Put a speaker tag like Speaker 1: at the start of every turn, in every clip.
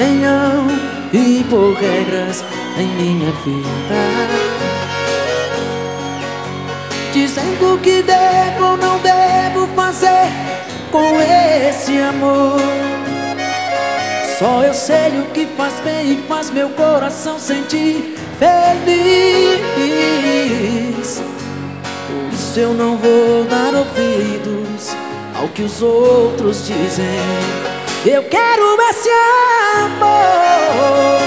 Speaker 1: opinião e por regras em minha vida. Dizendo que devo ou não devo fazer com esse amor. Só eu sei o que faz bem e faz meu coração sentir feliz. Por isso eu não vou dar ouvidos ao que os outros dizem. Eu quero esse amor.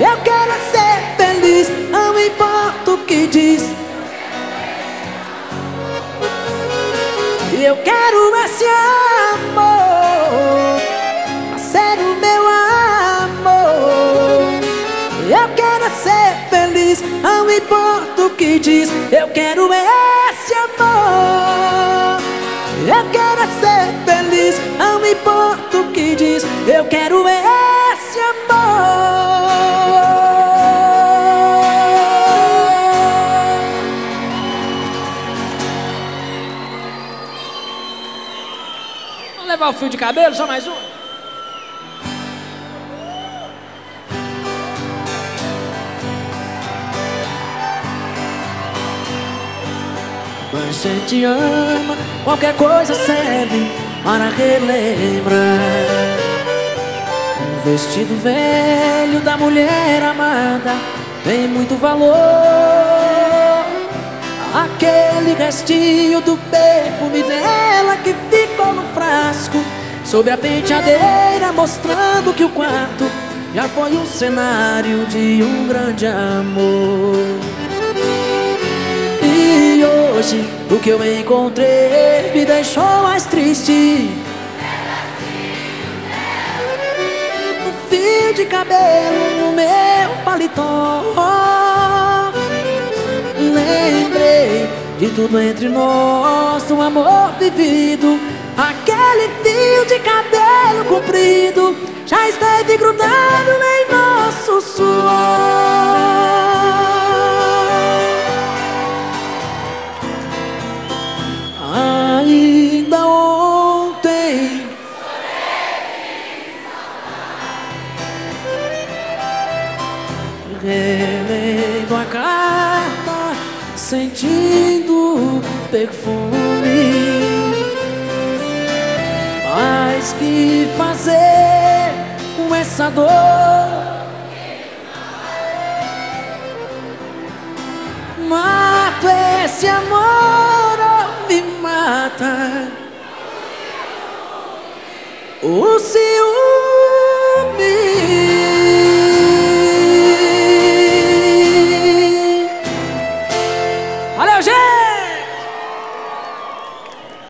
Speaker 1: Eu quero ser feliz, não importa o que diz. Eu quero esse amor, ser o meu amor. Eu quero ser feliz, não importa o que diz. Eu quero esse não importa o que diz. Eu quero esse amor.
Speaker 2: Vamos levar o fio de cabelo, só mais um?
Speaker 1: Mas se te ama, qualquer coisa serve para relembrar. Um vestido velho da mulher amada tem muito valor. Aquele restinho do perfume dela que ficou no frasco Sob a penteadeira mostrando que o quarto Já foi um cenário de um grande amor E hoje o que eu encontrei me deixou mais triste. Um fio de cabelo no meu paletó. Lembrei de tudo entre nós, do amor vivido. Aquele fio de cabelo comprido Já esteve grudado em nosso suor Relendo a carta, sentindo perfume Mas que fazer com essa dor? Mato esse amor ou me mata? O ciúme